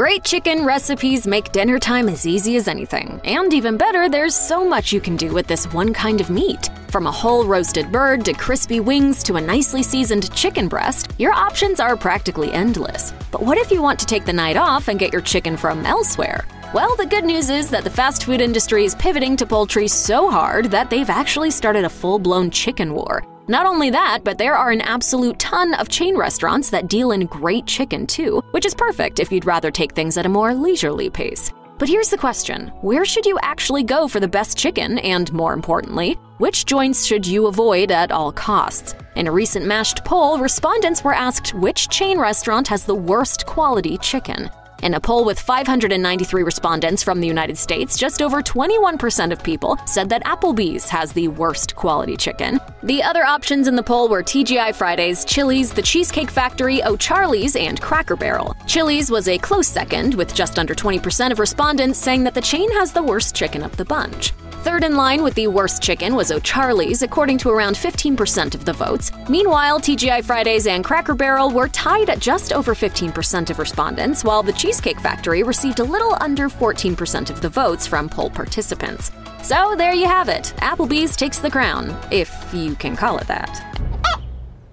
Great chicken recipes make dinner time as easy as anything. And even better, there's so much you can do with this one kind of meat. From a whole roasted bird to crispy wings to a nicely seasoned chicken breast, your options are practically endless. But what if you want to take the night off and get your chicken from elsewhere? Well, the good news is that the fast food industry is pivoting to poultry so hard that they've actually started a full blown chicken war. Not only that, but there are an absolute ton of chain restaurants that deal in great chicken too, which is perfect if you'd rather take things at a more leisurely pace. But here's the question where should you actually go for the best chicken, and more importantly, which joints should you avoid at all costs? In a recent mashed poll, respondents were asked which chain restaurant has the worst quality chicken. In a poll with 593 respondents from the United States, just over 21% of people said that Applebee's has the worst quality chicken. The other options in the poll were TGI Fridays, Chili's, The Cheesecake Factory, O'Charlie's, and Cracker Barrel. Chili's was a close second, with just under 20% of respondents saying that the chain has the worst chicken of the bunch. Third in line with the worst chicken was O'Charlie's, according to around 15% of the votes. Meanwhile, TGI Fridays and Cracker Barrel were tied at just over 15% of respondents, while the Cheesecake Factory received a little under 14% of the votes from poll participants. So there you have it. Applebee's takes the crown, if you can call it that.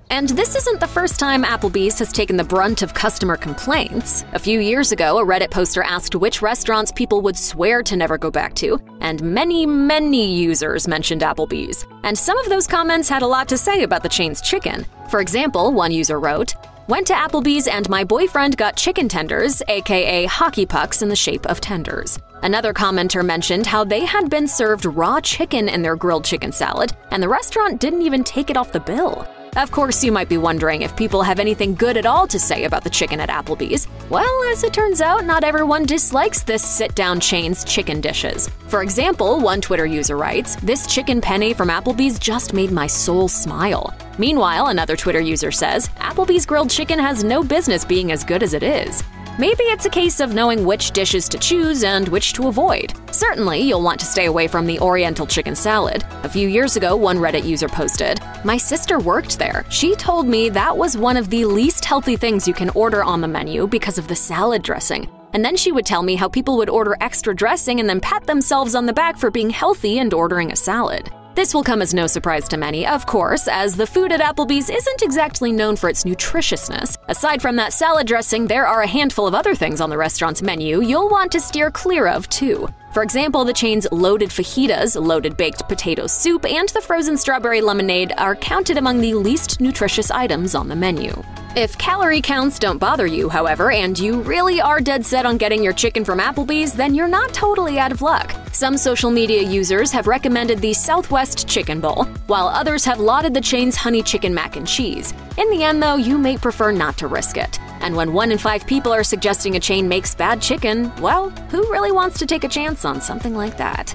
And this isn't the first time Applebee's has taken the brunt of customer complaints. A few years ago, a Reddit poster asked which restaurants people would swear to never go back to, and many, many users mentioned Applebee's. And some of those comments had a lot to say about the chain's chicken. For example, one user wrote, Went to Applebee's and my boyfriend got chicken tenders, aka hockey pucks in the shape of tenders. Another commenter mentioned how they had been served raw chicken in their grilled chicken salad, and the restaurant didn't even take it off the bill. Of course, you might be wondering if people have anything good at all to say about the chicken at Applebee's. Well, as it turns out, not everyone dislikes this sit down chain's chicken dishes. For example, one Twitter user writes, This chicken penne from Applebee's just made my soul smile. Meanwhile, another Twitter user says, Applebee's grilled chicken has no business being as good as it is. Maybe it's a case of knowing which dishes to choose and which to avoid. Certainly, you'll want to stay away from the Oriental chicken salad. A few years ago, one Reddit user posted, My sister worked there. She told me that was one of the least healthy things you can order on the menu because of the salad dressing. And then she would tell me how people would order extra dressing and then pat themselves on the back for being healthy and ordering a salad. This will come as no surprise to many, of course, as the food at Applebee's isn't exactly known for its nutritiousness. Aside from that salad dressing, there are a handful of other things on the restaurant's menu you'll want to steer clear of, too. For example, the chain's loaded fajitas, loaded baked potato soup, and the frozen strawberry lemonade are counted among the least nutritious items on the menu. If calorie counts don't bother you, however, and you really are dead set on getting your chicken from Applebee's, then you're not totally out of luck. Some social media users have recommended the Southwest Chicken Bowl, while others have lauded the chain's honey chicken mac and cheese. In the end, though, you may prefer not to risk it. And when one in five people are suggesting a chain makes bad chicken, well, who really wants to take a chance on something like that?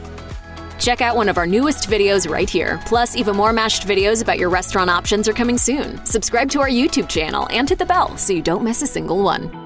Check out one of our newest videos right here. Plus, even more mashed videos about your restaurant options are coming soon. Subscribe to our YouTube channel and hit the bell so you don't miss a single one.